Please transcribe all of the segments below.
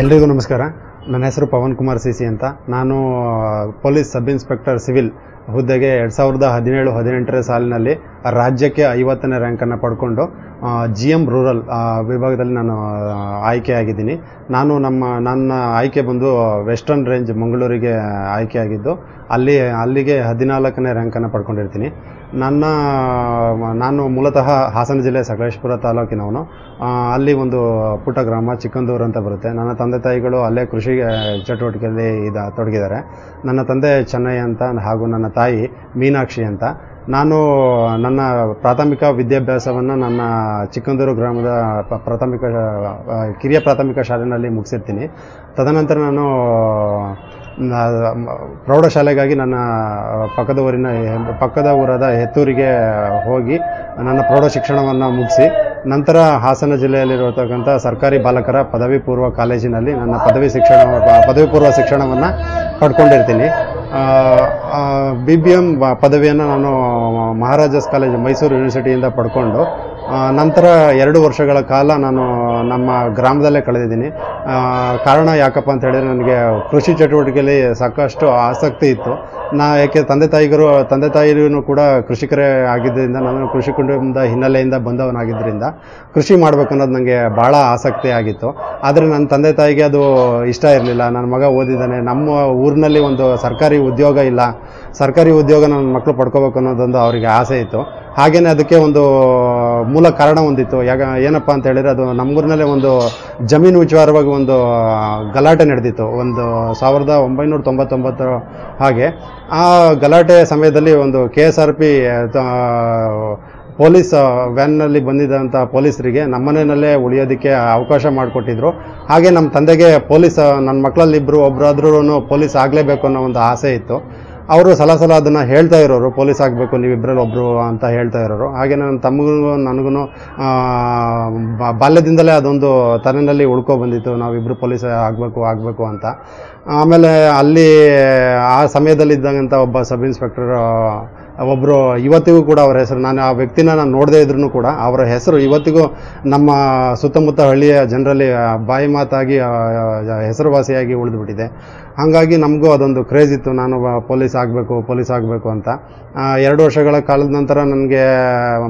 ಎಲ್ರಿಗೂ ನಮಸ್ಕಾರ. ನನ್ನ ಹೆಸರು ಪವನ್ ಕುಮಾರ್ ಸಿ ಸಿ ಅಂತ. ನಾನು ಪೊಲೀಸ್ ಸಬ್ ಇನ್ಸ್ಪೆಕ್ಟರ್ ಸಿವಿಲ್ ಹುದ್ದೆಗೆ ಎರಡು ಸಾವಿರದ ಹದಿನೇಳು, ಹದಿನೆಂಟರ ಸಾಲಿನಲ್ಲಿ ರಾಜ್ಯಕ್ಕೆ ಐವತ್ತನೇ ರ್ಯಾಂಕನ್ನು ಪಡ್ಕೊಂಡು ಜಿ ಎಂ ರೂರಲ್ ವಿಭಾಗದಲ್ಲಿ ನಾನು ಆಯ್ಕೆಯಾಗಿದ್ದೀನಿ. ನಾನು ನಮ್ಮ, ನನ್ನ ಆಯ್ಕೆ ಬಂದು ವೆಸ್ಟರ್ನ್ ರೇಂಜ್ ಮಂಗಳೂರಿಗೆ ಆಯ್ಕೆಯಾಗಿದ್ದು, ಅಲ್ಲಿ, ಅಲ್ಲಿಗೆ ಹದಿನಾಲ್ಕನೇ ರ್ಯಾಂಕನ್ನು ಪಡ್ಕೊಂಡಿರ್ತೀನಿ. ನನ್ನ, ನಾನು ಮೂಲತಃ ಹಾಸನ ಜಿಲ್ಲೆ ಸಕಲೇಶ್ಪುರ ತಾಲೂಕಿನವನು. ಅಲ್ಲಿ ಒಂದು ಪುಟ್ಟ ಗ್ರಾಮ ಚಿಕ್ಕಂದೂರು ಅಂತ ಬರುತ್ತೆ. ನನ್ನ ತಂದೆ ತಾಯಿಗಳು ಅಲ್ಲೇ ಕೃಷಿ ಚಟುವಟಿಕೆಯಲ್ಲಿ ಇದ, ತೊಡಗಿದ್ದಾರೆ. ನನ್ನ ತಂದೆ ಚೆನ್ನೈ ಅಂತ ಹಾಗೂ ನನ್ನ ತಾಯಿ ಮೀನಾಕ್ಷಿ ಅಂತ. ನಾನು ನನ್ನ ಪ್ರಾಥಮಿಕ ವಿದ್ಯಾಭ್ಯಾಸವನ್ನು ನನ್ನ ಚಿಕ್ಕಂದೂರು ಗ್ರಾಮದ ಪ್ರಾಥಮಿಕ ಕಿರಿಯ ಪ್ರಾಥಮಿಕ ಶಾಲೆಯಲ್ಲಿ ಮುಗಿಸಿರ್ತೀನಿ. ತದನಂತರ ನಾನು ಪ್ರೌಢಶಾಲೆಗಾಗಿ ನನ್ನ ಪಕ್ಕದ ಊರಿನ ಪಕ್ಕದ ಊರಾದ ಹೆತ್ತೂರಿಗೆ ಹೋಗಿ ನನ್ನ ಪ್ರೌಢ ಶಿಕ್ಷಣವನ್ನು ಮುಗಿಸಿ, ನಂತರ ಹಾಸನ ಜಿಲ್ಲೆಯಲ್ಲಿರತಕ್ಕಂಥ ಸರ್ಕಾರಿ ಬಾಲಕರ ಪದವಿ ಪೂರ್ವ ಕಾಲೇಜಿನಲ್ಲಿ ನನ್ನ ಪದವಿ ಶಿಕ್ಷಣ, ಪದವಿ ಪೂರ್ವ ಶಿಕ್ಷಣವನ್ನು ಪಡ್ಕೊಂಡಿರ್ತೀನಿ ಬಿ ಬಿ ಎಂ ಪದವಿಯನ್ನು ನಾನು ಮಹಾರಾಜಸ್ ಕಾಲೇಜ್ ಮೈಸೂರು ಯೂನಿವರ್ಸಿಟಿಯಿಂದ ಪಡ್ಕೊಂಡು ನಂತರ ಎರಡು ವರ್ಷಗಳ ಕಾಲ ನಾನು ನಮ್ಮ ಗ್ರಾಮದಲ್ಲೇ ಕಳೆದಿದ್ದೀನಿ. ಕಾರಣ ಯಾಕಪ್ಪ ಅಂತ ಹೇಳಿದರೆ ನನಗೆ ಕೃಷಿ ಚಟುವಟಿಕೆಯಲ್ಲಿ ಸಾಕಷ್ಟು ಆಸಕ್ತಿ ಇತ್ತು. ನಾ ಯಾಕೆ ತಂದೆ ತಾಯಿಗರು, ತಂದೆ ತಾಯಿನೂ ಕೂಡ ಕೃಷಿಕರೇ ಆಗಿದ್ದರಿಂದ ನಾನು ಕೃಷಿ ಕುಟುಂಬದ ಹಿನ್ನೆಲೆಯಿಂದ ಬಂದವನಾಗಿದ್ದರಿಂದ ಕೃಷಿ ಮಾಡಬೇಕು ಅನ್ನೋದು ನನಗೆ ಭಾಳ ಆಸಕ್ತಿ ಆಗಿತ್ತು. ಆದರೆ ನನ್ನ ತಂದೆ ತಾಯಿಗೆ ಅದು ಇಷ್ಟ ಇರಲಿಲ್ಲ. ನನ್ನ ಮಗ ಓದಿದ್ದಾನೆ. ನಮ್ಮ ಊರಿನಲ್ಲಿ ಒಂದು ಸರ್ಕಾರಿ ಉದ್ಯೋಗ ಇಲ್ಲ. ಸರ್ಕಾರಿ ಉದ್ಯೋಗ ನನ್ನ ಮಕ್ಕಳು ಪಡ್ಕೋಬೇಕು ಅನ್ನೋದೊಂದು ಅವರಿಗೆ ಆಸೆ ಇತ್ತು. ಹಾಗೇನೆ ಅದಕ್ಕೆ ಒಂದು ಮೂಲ ಕಾರಣ ಒಂದಿತ್ತು. ಯಾಕ ಏನಪ್ಪ ಅಂತ ಹೇಳಿದ್ರೆ ಅದು ನಮ್ಮೂರಿನಲ್ಲೇ ಒಂದು ಜಮೀನು ವಿಚಾರವಾಗಿ ಒಂದು ಗಲಾಟೆ ನಡೆದಿತ್ತು. ಒಂದು ಸಾವಿರದ ಒಂಬೈನೂರ ತೊಂಬತ್ತೊಂಬತ್ತರ ಹಾಗೆ ಆ ಗಲಾಟೆ ಸಮಯದಲ್ಲಿ ಒಂದು K S R P police ವ್ಯಾನ್ನಲ್ಲಿ ಬಂದಿದ್ದಂಥ ಪೊಲೀಸರಿಗೆ ನಮ್ಮನೆಯಲ್ಲೇ ಉಳಿಯೋದಕ್ಕೆ ಅವಕಾಶ ಮಾಡಿಕೊಟ್ಟಿದ್ರು. ಹಾಗೆ ನಮ್ಮ ತಂದೆಗೆ ಪೊಲೀಸ್ ನನ್ನ ಮಕ್ಕಳಲ್ಲಿ ಇಬ್ಬರು ಒಬ್ಬರಾದ್ರೂ ಪೊಲೀಸ್ ಆಗಲೇಬೇಕು ಅನ್ನೋ ಒಂದು ಆಸೆ ಇತ್ತು. ಅವರು ಸಲ ಸಲ ಅದನ್ನು ಹೇಳ್ತಾ ಇರೋರು, ಪೊಲೀಸ್ ಆಗಬೇಕು ನೀವಿಬ್ಬರಲ್ಲಿ ಒಬ್ಬರು ಅಂತ ಹೇಳ್ತಾ ಇರೋರು. ಹಾಗೆ ನನ್ನ ತಮ್ಮಗೂ ನನಗೂ ಬಾಲ್ಯದಿಂದಲೇ ಅದೊಂದು ತಲೆನಲ್ಲಿ ಉಳ್ಕೊ ಬಂದಿತ್ತು ನಾವಿಬ್ಬರು ಪೊಲೀಸ್ ಆಗಬೇಕು ಆಗಬೇಕು ಅಂತ. ಆಮೇಲೆ ಅಲ್ಲಿ ಆ ಸಮಯದಲ್ಲಿದ್ದಂಥ ಒಬ್ಬ ಸಬ್ ಇನ್ಸ್ಪೆಕ್ಟರ್ ಒಬ್ಬರು ಇವತ್ತಿಗೂ ಕೂಡ ಅವರ ಹೆಸರು. ನಾನು ಆ ವ್ಯಕ್ತಿನ ನಾನು ನೋಡದೇ ಇದ್ರೂ ಕೂಡ ಅವರ ಹೆಸರು ಇವತ್ತಿಗೂ ನಮ್ಮ ಸುತ್ತಮುತ್ತ ಹಳ್ಳಿಯ ಜನರಲ್ಲಿ ಬಾಯಿ ಮಾತಾಗಿ ಹೆಸರುವಾಸಿಯಾಗಿ ಉಳಿದುಬಿಟ್ಟಿದೆ. ಹಾಗಾಗಿ ನಮಗೂ ಅದೊಂದು ಕ್ರೇಜ್ ಇತ್ತು. ನಾನು ಪೊಲೀಸ್ ಆಗಬೇಕು ಪೊಲೀಸ್ ಆಗಬೇಕು ಅಂತ. ಎರಡು ವರ್ಷಗಳ ಕಾಲದ ನಂತರ ನನಗೆ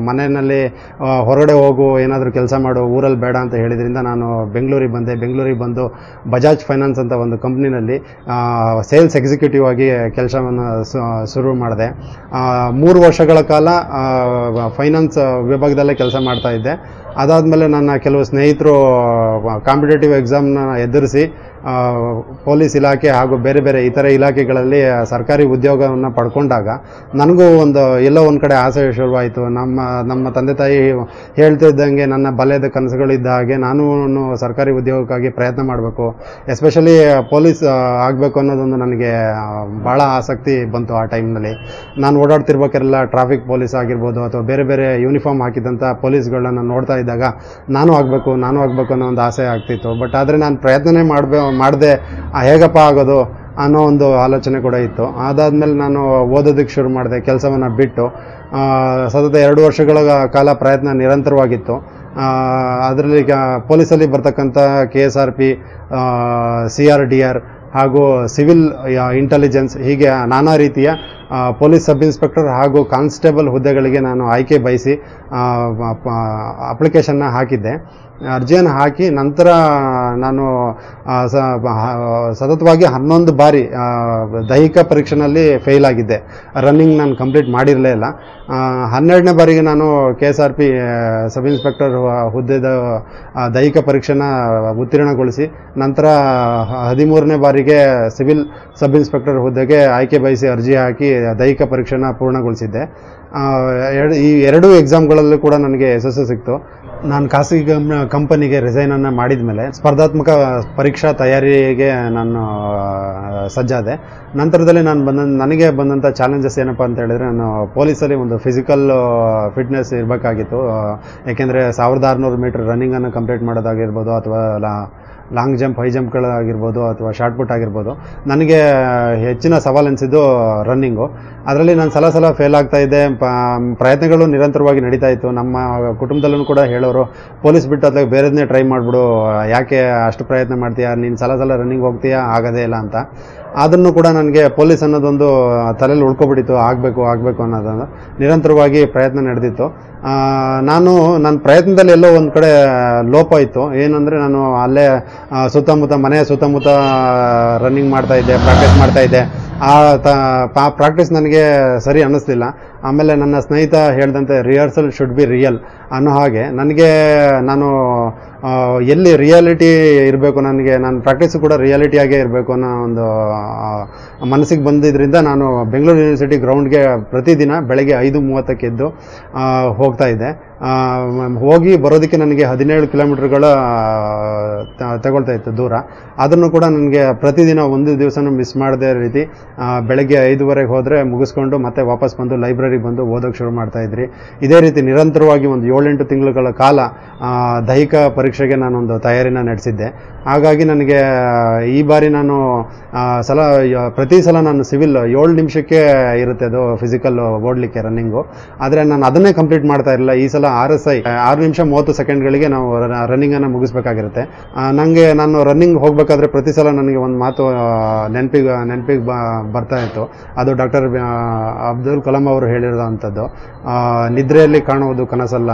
ಮನೆಯಲ್ಲಿ ಹೊರಗಡೆ ಹೋಗು, ಏನಾದರೂ ಕೆಲಸ ಮಾಡು, ಊರಲ್ಲಿ ಬೇಡ ಅಂತ ಹೇಳಿದ್ರಿಂದ ನಾನು ಬೆಂಗಳೂರಿಗೆ ಬಂದೆ. ಬೆಂಗಳೂರಿಗೆ ಬಂದು ಬಜಾಜ್ ಫೈನಾನ್ಸ್ ಅಂತ ಒಂದು ಕಂಪ್ನಿನಲ್ಲಿ ಸೇಲ್ಸ್ ಎಕ್ಸಿಕ್ಯೂಟಿವ್ ಆಗಿ ಕೆಲಸವನ್ನು ಶುರು ಮಾಡಿದೆ. ಮೂರು ವರ್ಷಗಳ ಕಾಲ ಫೈನಾನ್ಸ್ ವಿಭಾಗದಲ್ಲೇ ಕೆಲಸ ಮಾಡ್ತಾ ಇದ್ದೆ. ಅದಾದಮೇಲೆ ನನ್ನ ಕೆಲವು ಸ್ನೇಹಿತರು ಕಾಂಪಿಟೇಟಿವ್ ಎಕ್ಸಾಮ್ನ ಎದುರಿಸಿ ಪೊಲೀಸ್ ಇಲಾಖೆ ಹಾಗೂ ಬೇರೆ ಬೇರೆ ಇತರೆ ಇಲಾಖೆಗಳಲ್ಲಿ ಸರ್ಕಾರಿ ಉದ್ಯೋಗವನ್ನು ಪಡ್ಕೊಂಡಾಗ ನನಗೂ ಒಂದು ಎಲ್ಲೋ ಒಂದು ಕಡೆ ಆಸೆ ಶುರುವಾಯಿತು. ನಮ್ಮ ನಮ್ಮ ತಂದೆ ತಾಯಿ ಹೇಳ್ತಿದ್ದಂಗೆ ನನ್ನ ಬಲ್ಯದ ಕನಸುಗಳಿದ್ದ ಹಾಗೆ ನಾನು ಸರ್ಕಾರಿ ಉದ್ಯೋಗಕ್ಕಾಗಿ ಪ್ರಯತ್ನ ಮಾಡಬೇಕು. ಎಸ್ಪೆಷಲಿ ಪೊಲೀಸ್ ಆಗಬೇಕು ಅನ್ನೋದೊಂದು ನನಗೆ ಭಾಳ ಆಸಕ್ತಿ ಬಂತು ಆ ಟೈಮ್ನಲ್ಲಿ. ನಾನು ಓಡಾಡ್ತಿರ್ಬೇಕಾರೆಲ್ಲ ಟ್ರಾಫಿಕ್ ಪೊಲೀಸ್ ಆಗಿರ್ಬೋದು ಅಥವಾ ಬೇರೆ ಬೇರೆ ಯೂನಿಫಾರ್ಮ್ ಹಾಕಿದಂಥ ಪೊಲೀಸ್ಗಳನ್ನ ನೋಡ್ತಾ ಇದ್ದಾಗ ನಾನು ಆಗಬೇಕು ನಾನು ಆಗಬೇಕು ಅನ್ನೋ ಒಂದು ಆಸೆ ಆಗ್ತಿತ್ತು. ಬಟ್ ಆದರೆ ನಾನು ಪ್ರಯತ್ನನೇ ಮಾಡಬೇ ಮಾಡದೆ ಹೇಗಪ್ಪ ಆಗೋದು ಅನ್ನೋ ಒಂದು ಆಲೋಚನೆ ಕೂಡ ಇತ್ತು. ಅದಾದಮೇಲೆ ನಾನು ಓದೋದಕ್ಕೆ ಶುರು ಮಾಡಿದೆ, ಕೆಲಸವನ್ನು ಬಿಟ್ಟು. ಸತತ ಎರಡು ವರ್ಷಗಳ ಕಾಲ ಪ್ರಯತ್ನ ನಿರಂತರವಾಗಿತ್ತು. ಅದರಲ್ಲಿ ಪೊಲೀಸಲ್ಲಿ ಬರ್ತಕ್ಕಂಥ K S R P C R D R ಹಾಗೂ ಸಿವಿಲ್ ಇಂಟೆಲಿಜೆನ್ಸ್ ಹೀಗೆ ನಾನಾ ರೀತಿಯ ಪೊಲೀಸ್ ಸಬ್ ಇನ್ಸ್ಪೆಕ್ಟರ್ ಹಾಗೂ ಕಾನ್ಸ್ಟೇಬಲ್ ಹುದ್ದೆಗಳಿಗೆ ನಾನು ಆಯ್ಕೆ ಬಯಸಿ ಅಪ್ಲಿಕೇಶನ್ನ ಹಾಕಿದ್ದೆ. ಅರ್ಜಿಯನ್ನು ಹಾಕಿ ನಂತರ ನಾನು ಸತತವಾಗಿ ಹನ್ನೊಂದು ಬಾರಿ ದೈಹಿಕ ಪರೀಕ್ಷೆನಲ್ಲಿ ಫೇಲ್ ಆಗಿದ್ದೆ. ರನ್ನಿಂಗ್ ನಾನು ಕಂಪ್ಲೀಟ್ ಮಾಡಿರಲೇ ಇಲ್ಲ. ಹನ್ನೆರಡನೇ ಬಾರಿಗೆ ನಾನು K S R P sub inspector ಹುದ್ದೆದ ದೈಹಿಕ ಪರೀಕ್ಷೆನ ಉತ್ತೀರ್ಣಗೊಳಿಸಿ, ನಂತರ ಹದಿಮೂರನೇ ಬಾರಿಗೆ ಸಿವಿಲ್ ಸಬ್ ಇನ್ಸ್ಪೆಕ್ಟರ್ ಹುದ್ದೆಗೆ ಆಯ್ಕೆ ಬಯಸಿ ಅರ್ಜಿ ಹಾಕಿ ದೈಹಿಕ ಪರೀಕ್ಷೆನ ಪೂರ್ಣಗೊಳಿಸಿದ್ದೆ. ಎರಡು ಈ ಎರಡೂ ಎಕ್ಸಾಮ್ಗಳಲ್ಲೂ ಕೂಡ ನನಗೆ ಯಶಸ್ಸು ಸಿಕ್ತು. ನಾನು ಖಾಸಗಿ ಕಂಪನಿಗೆ ರಿಸೈನನ್ನು ಮಾಡಿದ ಮೇಲೆ ಸ್ಪರ್ಧಾತ್ಮಕ ಪರೀಕ್ಷಾ ತಯಾರಿಗೆ ನಾನು ಸಜ್ಜಾದೆ ನಂತರದಲ್ಲಿ ನಾನು ಬಂದ ನನಗೆ ಬಂದಂಥ ಚಾಲೆಂಜಸ್ ಏನಪ್ಪ ಅಂತ ಹೇಳಿದ್ರೆ ನಾನು ಪೊಲೀಸಲ್ಲಿ ಒಂದು ಫಿಸಿಕಲ್ ಫಿಟ್ನೆಸ್ ಇರಬೇಕಾಗಿತ್ತು. ಯಾಕೆಂದರೆ ಸಾವಿರದ ಆರುನೂರು ಮೀಟರ್ ರನ್ನಿಂಗನ್ನು ಕಂಪ್ಲೀಟ್ ಮಾಡೋದಾಗಿರ್ಬೋದು ಅಥವಾ ಲಾಂಗ್ ಜಂಪ್, ಹೈ ಜಂಪ್ಗಳಾಗಿರ್ಬೋದು ಅಥವಾ ಶಾರ್ಟ್ ಪುಟ್ ಆಗಿರ್ಬೋದು, ನನಗೆ ಹೆಚ್ಚಿನ ಸವಾಲು ಅನಿಸಿದ್ದು ರನ್ನಿಂಗು. ಅದರಲ್ಲಿ ನಾನು ಸಲ ಸಲ ಫೇಲ್ ಆಗ್ತಾ ಇದ್ದೆ. ಪ್ರಯತ್ನಗಳು ನಿರಂತರವಾಗಿ ನಡೀತಾ ಇತ್ತು. ನಮ್ಮ ಕುಟುಂಬದಲ್ಲೂ ಕೂಡ ಹೇಳೋರು, ಪೊಲೀಸ್ ಬಿಟ್ಟು ಅದಕ್ಕೆ ಬೇರೆದನ್ನೇ ಟ್ರೈ ಮಾಡಿಬಿಡು. ಯಾಕೆ ಅಷ್ಟು ಪ್ರಯತ್ನ ಮಾಡ್ತೀಯಾ? ನೀನು ಸಲ ಸಲ ರನ್ನಿಂಗ್ ಹೋಗ್ತೀಯಾ? ಆಗೋದೇ ಇಲ್ಲ ಅಂತ. ಅದನ್ನು ಕೂಡ ನನಗೆ ಪೊಲೀಸ್ ಅನ್ನೋದೊಂದು ತಲೆಯಲ್ಲಿ ಉಳ್ಕೊಬಿಟ್ಟಿತ್ತು. ಆಗಬೇಕು ಆಗಬೇಕು ಅನ್ನೋದನ್ನು ನಿರಂತರವಾಗಿ ಪ್ರಯತ್ನ ನಡೆದಿತ್ತು. ನಾನು ನನ್ನ ಪ್ರಯತ್ನದಲ್ಲಿ ಎಲ್ಲೋ ಒಂದು ಕಡೆ ಲೋಪ ಇತ್ತು. ಏನಂದರೆ ನಾನು ಅಲ್ಲೇ ಸುತ್ತಮುತ್ತ, ಮನೆಯ ಸುತ್ತಮುತ್ತ ರನ್ನಿಂಗ್ ಮಾಡ್ತಾ ಇದ್ದೆ ಪ್ರಾಕ್ಟೀಸ್ ಮಾಡ್ತಾ ಇದ್ದೆ. ಆ ಪ್ರಾಕ್ಟೀಸ್ ನನಗೆ ಸರಿ ಅನ್ನಿಸ್ಲಿಲ್ಲ. ಆಮೇಲೆ ನನ್ನ ಸ್ನೇಹಿತ ಹೇಳಿದಂತೆ ರಿಹರ್ಸಲ್ ಶುಡ್ ಬಿ ರಿಯಲ್ ಅನ್ನೋ ಹಾಗೆ, ನನಗೆ ನಾನು ಎಲ್ಲಿ ರಿಯಾಲಿಟಿ ಇರಬೇಕು ನನಗೆ, ನಾನು ಪ್ರಾಕ್ಟೀಸು ಕೂಡ ರಿಯಾಲಿಟಿಯಾಗೇ ಇರಬೇಕು ಅನ್ನೋ ಒಂದು ಮನಸ್ಸಿಗೆ ಬಂದಿದ್ದರಿಂದ ನಾನು ಬೆಂಗಳೂರು ಯೂನಿವರ್ಸಿಟಿ ಗ್ರೌಂಡ್ಗೆ ಪ್ರತಿದಿನ ಬೆಳಗ್ಗೆ ಐದು ಮೂವತ್ತಕ್ಕೆ ಎದ್ದು ಹೋಗ್ತಾ ಇದ್ದೆ. ಹೋಗಿ ಬರೋದಕ್ಕೆ ನನಗೆ ಹದಿನೇಳು ಕಿಲೋಮೀಟ್ರ್ಗಳ ತಗೊಳ್ತಾ ಇತ್ತು ದೂರ. ಅದನ್ನು ಕೂಡ ನನಗೆ ಪ್ರತಿದಿನ ಒಂದು ದಿವಸನೂ ಮಿಸ್ ಮಾಡದೇ ರೀತಿ ಬೆಳಗ್ಗೆ ಐದುವರೆಗೆ ಹೋದರೆ ಮುಗಿಸ್ಕೊಂಡು ಮತ್ತೆ ವಾಪಸ್ ಬಂದು ಲೈಬ್ರರಿಗೆ ಬಂದು ಓದೋಕ್ಕೆ ಶುರು ಮಾಡ್ತಾ ಇದ್ರಿ. ಇದೇ ರೀತಿ ನಿರಂತರವಾಗಿ ಒಂದು ಏಳೆಂಟು ತಿಂಗಳುಗಳ ಕಾಲ ದೈಹಿಕ ಪರೀಕ್ಷೆಗೆ ನಾನೊಂದು ತಯಾರಿನ ನಡೆಸಿದ್ದೆ. ಹಾಗಾಗಿ ನನಗೆ ಈ ಬಾರಿ ನಾನು ಸಲ ಪ್ರತಿ ಸಲ ನಾನು ಸಿವಿಲ್ ಏಳು ನಿಮಿಷಕ್ಕೆ ಇರುತ್ತೆ ಅದು ಫಿಸಿಕಲ್ ಓಡಲಿಕ್ಕೆ ರನ್ನಿಂಗು. ಆದರೆ ನಾನು ಅದನ್ನೇ ಕಂಪ್ಲೀಟ್ ಮಾಡ್ತಾ ಇರಲಿಲ್ಲ. ಈ ಸಲ ಆರ್ ಎಸ್ ಐ, ಆರು ನಿಮಿಷ ಮೂವತ್ತು ಸೆಕೆಂಡ್ಗಳಿಗೆ ನಾವು ರನ್ನಿಂಗನ್ನು ಮುಗಿಸ್ಬೇಕಾಗಿರುತ್ತೆ. ನನಗೆ ನಾನು ರನ್ನಿಂಗ್ ಹೋಗಬೇಕಾದ್ರೆ ಪ್ರತಿ ಸಲ ನನಗೆ ಒಂದು ಮಾತು ನೆನಪಿಗೆ ನೆನಪಿಗೆ ಬರ್ತಾ ಇತ್ತು. ಅದು ಡಾಕ್ಟರ್ ಅಬ್ದುಲ್ ಕಲಾಂ ಅವರು ಹೇಳಿರೋಂಥದ್ದು ಆ, ನಿದ್ರೆಯಲ್ಲಿ ಕಾಣುವುದು ಕನಸಲ್ಲ.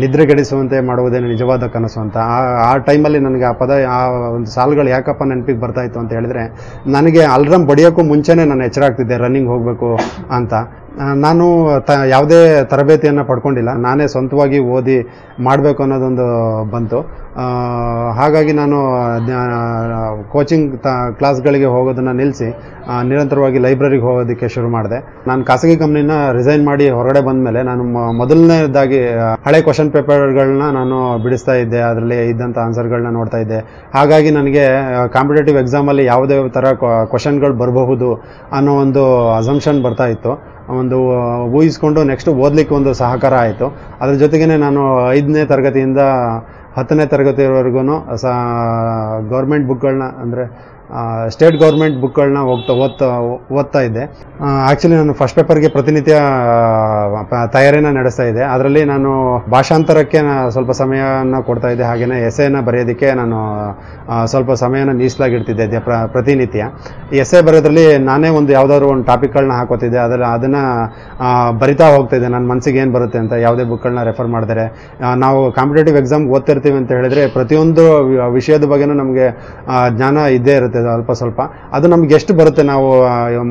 ನಿದ್ರೆಗೆಡಿಸುವಂತೆ ಮಾಡುವುದೇ ನಿಜವಾದ ಕನಸು ಅಂತ. ಆ- ಟೈಮಲ್ಲಿ ನನಗೆ ಆ ಪದ ಆ ಒಂದು ಸಾಲುಗಳು ಯಾಕಪ್ಪ ನೆನಪಿಗೆ ಬರ್ತಾ ಇತ್ತು ಅಂತ ಹೇಳಿದ್ರೆ ನನಗೆ ಅಲ್ರಮ್ ಬಡಿಯೋಕ್ಕೂ ಮುಂಚೆನೇ ನಾನು ಎಚ್ಚರ ಆಗ್ತಿದ್ದೆ ರನ್ನಿಂಗ್ ಹೋಗಬೇಕು ಅಂತ. ನಾನು ತ, ಯಾವುದೇ ತರಬೇತಿಯನ್ನು ಪಡ್ಕೊಂಡಿಲ್ಲ. ನಾನೇ ಸ್ವಂತವಾಗಿ ಓದಿ ಮಾಡಬೇಕು ಅನ್ನೋದೊಂದು ಬಂತು. ಹಾಗಾಗಿ ನಾನು ಕೋಚಿಂಗ್ ತ ಕ್ಲಾಸ್ಗಳಿಗೆ ಹೋಗೋದನ್ನು ನಿಲ್ಲಿಸಿ ನಿರಂತರವಾಗಿ ಲೈಬ್ರರಿಗೆ ಹೋಗೋದಕ್ಕೆ ಶುರು ಮಾಡಿದೆ. ನಾನು ಖಾಸಗಿ ಕಂಪ್ನಿನ ರಿಸೈನ್ ಮಾಡಿ ಹೊರಗಡೆ ಬಂದ ಮೇಲೆ ನಾನು ಮೊದಲನೇದಾಗಿ ಹಳೆ ಕ್ವಶನ್ ಪೇಪರ್ಗಳನ್ನ ನಾನು ಬಿಡಿಸ್ತಾ ಇದ್ದೆ. ಅದರಲ್ಲಿ ಇದ್ದಂಥ ಆನ್ಸರ್ಗಳನ್ನ ನೋಡ್ತಾ ಇದ್ದೆ. ಹಾಗಾಗಿ ನನಗೆ ಕಾಂಪಿಟೇಟಿವ್ ಎಕ್ಸಾಮಲ್ಲಿ ಯಾವುದೇ ಥರ ಕ್ವಶನ್ಗಳು ಬರಬಹುದು ಅನ್ನೋ ಒಂದು ಅಸಂಪ್ಷನ್ ಬರ್ತಾ ಇತ್ತು. ಒಂದು ಊಹಿಸ್ಕೊಂಡು ನೆಕ್ಸ್ಟ್ ಓದಲಿಕ್ಕೆ ಒಂದು ಸಹಕಾರ ಆಯಿತು. ಅದ್ರ ಜೊತೆಗೇ ನಾನು ಐದನೇ ತರಗತಿಯಿಂದ ಹತ್ತನೇ ತರಗತಿವರೆಗೂ ಸಹ ಗೌರ್ಮೆಂಟ್ ಬುಕ್ಗಳನ್ನ ಅಂದರೆ ಸ್ಟೇಟ್ ಗೌರ್ಮೆಂಟ್ ಬುಕ್ಗಳನ್ನ ಹೋಗ್ತಾ ಓದ್ತಾ ಓದ್ತಾ ಇದ್ದೆ. ಆ್ಯಕ್ಚುಲಿ ನಾನು ಫಸ್ಟ್ ಪೇಪರ್ಗೆ ಪ್ರತಿನಿತ್ಯ ತಯಾರಿನ ನಡೆಸ್ತಾ ಇದ್ದೆ. ಅದರಲ್ಲಿ ನಾನು ಭಾಷಾಂತರಕ್ಕೆ ಸ್ವಲ್ಪ ಸಮಯನ ಕೊಡ್ತಾ ಇದ್ದೆ. ಹಾಗೆಯೇ ಎಸೆನ ಬರೆಯೋದಕ್ಕೆ ನಾನು ಸ್ವಲ್ಪ ಸಮಯನ ಮೀಸಲಾಗಿಡ್ತಿದ್ದೆ ಪ್ರ- ಪ್ರತಿನಿತ್ಯ. ಎಸೆ ಬರೆಯೋದ್ರಲ್ಲಿ ನಾನೇ ಒಂದು ಯಾವುದಾದ್ರು ಒಂದು ಟಾಪಿಕ್ಗಳನ್ನ ಹಾಕೋತಿದ್ದೆ. ಅದರ ಅದನ್ನು ಬರಿತಾ ಹೋಗ್ತಾ ಇದ್ದೆ. ನನ್ನ ಮನಸ್ಸಿಗೆ ಏನು ಬರುತ್ತೆ ಅಂತ, ಯಾವುದೇ ಬುಕ್ಗಳನ್ನ ರೆಫರ್ ಮಾಡಿದರೆ ನಾವು ಕಾಂಪಿಟೇಟಿವ್ ಎಕ್ಸಾಮ್ಗೆ ಓದ್ತಿರ್ತೀವಿ ಅಂತ ಹೇಳಿದ್ರೆ ಪ್ರತಿಯೊಂದು ವಿಷಯದ ಬಗ್ಗೆನೂ ನಮಗೆ ಜ್ಞಾನ ಇದ್ದೇ ಇರುತ್ತೆ. ಅಲ್ಪ ಸ್ವಲ್ಪ. ಅದು ನಮ್ಗೆ ಎಷ್ಟು ಬರುತ್ತೆ ನಾವು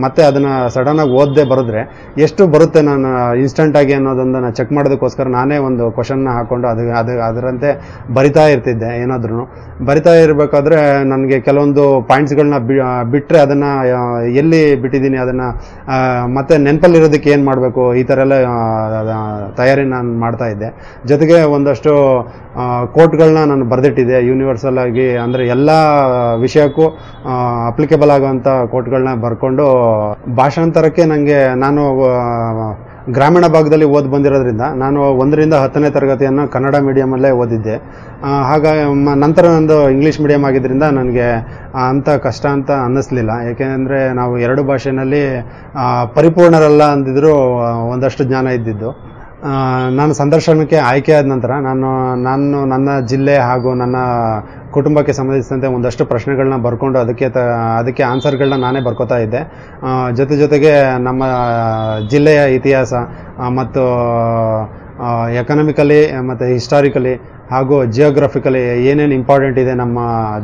ಮತ್ತೆ ಅದನ್ನ ಸಡನ್ ಆಗಿ ಓದದೆ ಬರೆದ್ರೆ ಎಷ್ಟು ಬರುತ್ತೆ ನಾನು ಇನ್ಸ್ಟಂಟ್ ಆಗಿ ನಾನು ಚೆಕ್ ಮಾಡೋದಕ್ಕೋಸ್ಕರ ನಾನೇ ಒಂದು ಕ್ವಶನ್ನ ಹಾಕೊಂಡು ಅದು ಅದು, ಅದರಂತೆ ಬರಿತಾ ಇರ್ತಿದ್ದೆ ಏನಾದ್ರೂ ಬರಿತಾ ಇರಬೇಕಾದ್ರೆ ನನಗೆ ಕೆಲವೊಂದು ಪಾಯಿಂಟ್ಸ್ಗಳನ್ನ ಬಿಟ್ಟರೆ ಅದನ್ನ ಎಲ್ಲಿ ಬಿಟ್ಟಿದ್ದೀನಿ ಅದನ್ನ ಮತ್ತೆ ಮತ್ತೆ ನೆನಪಲ್ಲಿರೋದಕ್ಕೆ ಏನು ಮಾಡಬೇಕು, ಈ ಥರ ಎಲ್ಲ ತಯಾರಿ ನಾನು ಮಾಡ್ತಾ ಇದ್ದೆ. ಜೊತೆಗೆ ಒಂದಷ್ಟು ಕೋಟ್ಗಳನ್ನ ನಾನು ಬರೆದಿಟ್ಟಿದ್ದೆ. ಯೂನಿವರ್ಸಲ್ ಆಗಿ ಅಂದರೆ ಎಲ್ಲ ವಿಷಯಕ್ಕೂ ಅಪ್ಲಿಕೇಬಲ್ ಆಗುವಂಥ ಕೋಟ್ಗಳನ್ನ ಬರ್ಕೊಂಡು ಭಾಷಾಂತರಕ್ಕೆ ನನಗೆ ನಾನು ಗ್ರಾಮೀಣ ಭಾಗದಲ್ಲಿ ಓದಿ ಬಂದಿರೋದ್ರಿಂದ ನಾನು ಒಂದರಿಂದ ಹತ್ತನೇ ತರಗತಿಯನ್ನು ಕನ್ನಡ ಮೀಡಿಯಮಲ್ಲೇ ಓದಿದ್ದೆ. ಹಾಗಾಗಿ ನಂತರ ನಂದು ಇಂಗ್ಲೀಷ್ ಮೀಡಿಯಂ ಆಗಿದ್ದರಿಂದ ನನಗೆ ಅಂಥ ಕಷ್ಟ ಅಂತ ಅನ್ನಿಸ್ಲಿಲ್ಲ. ಏಕೆಂದರೆ ನಾವು ಎರಡು ಭಾಷೆಯಲ್ಲಿ ಪರಿಪೂರ್ಣರಲ್ಲ ಅಂದಿದ್ರು ಒಂದಷ್ಟು ಜ್ಞಾನ ಇದ್ದಿದ್ದು. ನಾನು ಸಂದರ್ಶನಕ್ಕೆ ಆಯ್ಕೆ ಆದ ನಂತರ ನಾನು ನಾನು ನನ್ನ ಜಿಲ್ಲೆ ಹಾಗೂ ನನ್ನ ಕುಟುಂಬಕ್ಕೆ ಸಂಬಂಧಿಸಿದಂತೆ ಒಂದಷ್ಟು ಪ್ರಶ್ನೆಗಳನ್ನ ಬರ್ಕೊಂಡು ಅದಕ್ಕೆ ತ, ಅದಕ್ಕೆ ಆನ್ಸರ್ಗಳನ್ನ ನಾನೇ ಬರ್ಕೋತಾ ಇದ್ದೆ. ಜೊತೆ ಜೊತೆಗೆ ನಮ್ಮ ಜಿಲ್ಲೆಯ ಇತಿಹಾಸ ಮತ್ತು ಎಕನಾಮಿಕಲಿ ಮತ್ತು ಹಿಸ್ಟಾರಿಕಲಿ ಹಾಗೂ ಜಿಯೋಗ್ರಫಿಕಲಿ ಏನೇನು ಇಂಪಾರ್ಟೆಂಟ್ ಇದೆ ನಮ್ಮ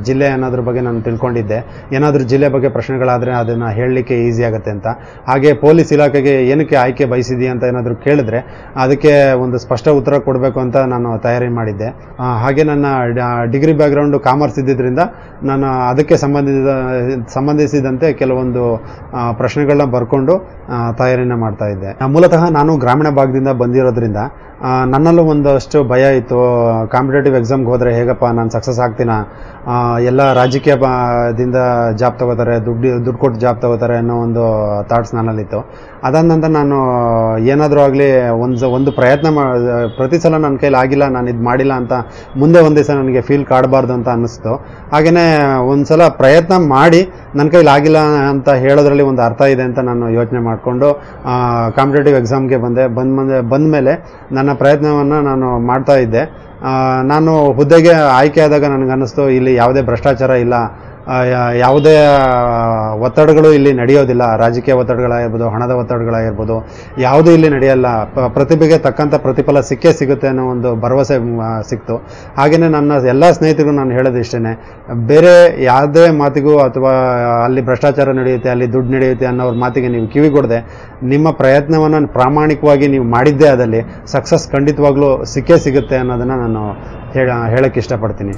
ಜಿಲ್ಲೆ ಅನ್ನೋದ್ರ ಬಗ್ಗೆ ನಾನು ತಿಳ್ಕೊಂಡಿದ್ದೆ. ಏನಾದರೂ ಜಿಲ್ಲೆ ಬಗ್ಗೆ ಪ್ರಶ್ನೆಗಳಾದರೆ ಅದನ್ನು ಹೇಳಲಿಕ್ಕೆ ಈಸಿ ಆಗುತ್ತೆ ಅಂತ. ಹಾಗೆ ಪೊಲೀಸ್ ಇಲಾಖೆಗೆ ಏನಕ್ಕೆ ಆಯ್ಕೆ ಬಯಸಿದೀಯ ಅಂತ ಏನಾದರೂ ಕೇಳಿದ್ರೆ ಅದಕ್ಕೆ ಒಂದು ಸ್ಪಷ್ಟ ಉತ್ತರ ಕೊಡಬೇಕು ಅಂತ ನಾನು ತಯಾರಿ ಮಾಡಿದ್ದೆ. ಹಾಗೆ ನನ್ನ ಡಿಗ್ರಿ ಬ್ಯಾಕ್ಗ್ರೌಂಡು ಕಾಮರ್ಸ್ ಇದ್ದಿದ್ದರಿಂದ ನಾನು ಅದಕ್ಕೆ ಸಂಬಂಧಿಸಿದ ಸಂಬಂಧಿಸಿದಂತೆ ಕೆಲವೊಂದು ಪ್ರಶ್ನೆಗಳನ್ನ ಬರ್ಕೊಂಡು ತಯಾರಿನ ಮಾಡ್ತಾ ಇದ್ದೆ. ಮೂಲತಃ ನಾನು ಗ್ರಾಮೀಣ ಭಾಗದಿಂದ ಬಂದಿರೋದ್ರಿಂದ ನನ್ನಲ್ಲೂ ಒಂದಷ್ಟು ಭಯ ಇತ್ತು. ಕಾಂಪಿಟೇಟಿವ್ ಎಕ್ಸಾಮ್ಗೆ ಹೋದರೆ ಹೇಗಪ್ಪ, ನಾನು ಸಕ್ಸಸ್ ಆಗ್ತೀನ? ಎಲ್ಲ ರಾಜಕೀಯ ದಿಂದ ಜಾಬ್ ತಗೋತಾರೆ, ದುಡ್ಡು ದುಡ್ಡು ಕೊಟ್ಟು ಜಾಬ್ ತಗೋತಾರೆ ಅನ್ನೋ ಒಂದು ಥಾಟ್ಸ್ ನನ್ನಲ್ಲಿತ್ತು. ಅದಾದ ನಂತರ ನಾನು ಏನಾದರೂ ಆಗಲಿ ಒಂದು ಒಂದು ಪ್ರಯತ್ನ ಮಾ, ಪ್ರತಿ ಸಲ ನನ್ನ ಕೈಲಿ ಆಗಿಲ್ಲ, ನಾನು ಇದು ಮಾಡಿಲ್ಲ ಅಂತ ಮುಂದೆ ಒಂದು ದಿವಸ ನನಗೆ ಫೀಲ್ ಕಾಡಬಾರ್ದು ಅಂತ ಅನ್ನಿಸ್ತು. ಹಾಗೆಯೇ ಒಂದು ಸಲ ಪ್ರಯತ್ನ ಮಾಡಿ ನನ್ನ ಕೈಲಿ ಆಗಿಲ್ಲ ಅಂತ ಹೇಳೋದ್ರಲ್ಲಿ ಒಂದು ಅರ್ಥ ಇದೆ ಅಂತ ನಾನು ಯೋಚನೆ ಮಾಡಿಕೊಂಡು ಕಾಂಪಿಟೇಟಿವ್ ಎಕ್ಸಾಮ್ಗೆ ಬಂದೆ. ಬಂದ ಬಂದ ಮೇಲೆ ನನ್ನ ಪ್ರಯತ್ನವನ್ನು ನಾನು ಮಾಡ್ತಾ ಇದ್ದೆ. ನಾನು ಹುದ್ದೆಗೆ ಆಯ್ಕೆ ಆದಾಗ ನನಗೆ ಅನ್ನಿಸ್ತು ಇಲ್ಲಿ ಯಾವುದೇ ಭ್ರಷ್ಟಾಚಾರ ಇಲ್ಲ. ಯಾವುದೇ ಒತ್ತಡಗಳು ಇಲ್ಲಿ ನಡೆಯೋದಿಲ್ಲ. ರಾಜಕೀಯ ಒತ್ತಡಗಳಾಗಿರ್ಬೋದು, ಹಣದ ಒತ್ತಡಗಳಾಗಿರ್ಬೋದು, ಯಾವುದೂ ಇಲ್ಲಿ ನಡೆಯಲ್ಲ. ಪ್ರತಿಭೆಗೆ ತಕ್ಕಂಥ ಪ್ರತಿಫಲ ಸಿಕ್ಕೇ ಸಿಗುತ್ತೆ ಅನ್ನೋ ಒಂದು ಭರವಸೆ ಸಿಕ್ತು. ಹಾಗೆಯೇ ನನ್ನ ಎಲ್ಲ ಸ್ನೇಹಿತರಿಗೂ ನಾನು ಹೇಳೋದು ಇಷ್ಟೇ ಬೇರೆ ಯಾವುದೇ ಮಾತಿಗೂ ಅಥವಾ ಅಲ್ಲಿ ಭ್ರಷ್ಟಾಚಾರ ನಡೆಯುತ್ತೆ, ಅಲ್ಲಿ ದುಡ್ಡು ನಡೆಯುತ್ತೆ ಅನ್ನೋರ ಮಾತಿಗೆ ನೀವು ಕಿವಿಗೊಡದೆ ನಿಮ್ಮ ಪ್ರಯತ್ನವನ್ನು ಪ್ರಾಮಾಣಿಕವಾಗಿ ನೀವು ಮಾಡಿದ್ದೇ ಆದಲ್ಲಿ ಸಕ್ಸಸ್ ಖಂಡಿತವಾಗ್ಲೂ ಸಿಕ್ಕೇ ಸಿಗುತ್ತೆ ಅನ್ನೋದನ್ನು ನಾನು ಹೇಳ ಹೇಳಕ್ಕೆ ಇಷ್ಟಪಡ್ತೀನಿ.